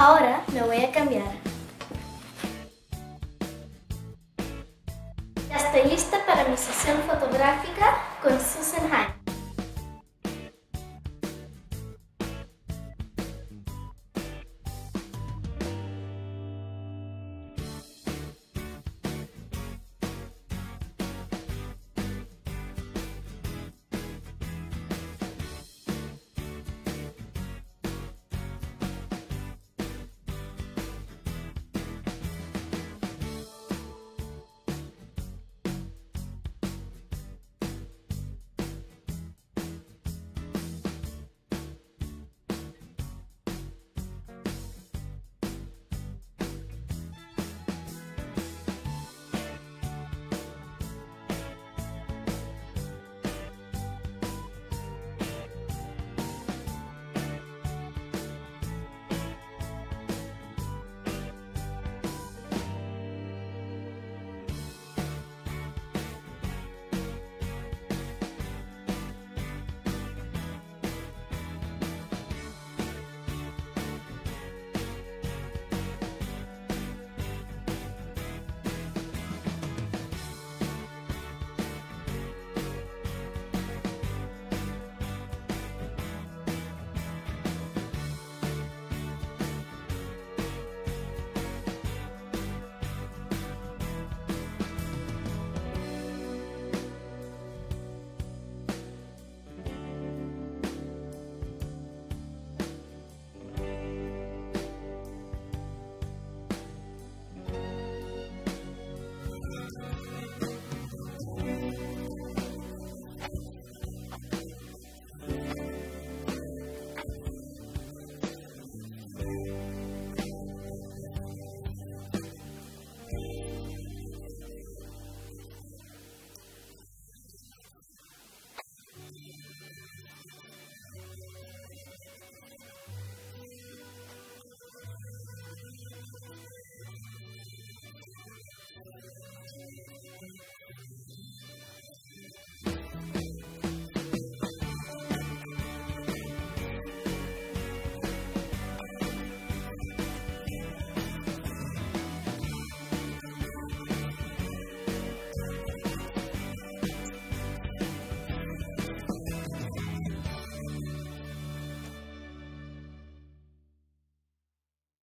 Ahora me voy a cambiar. Ya estoy lista para mi sesión fotográfica con Susan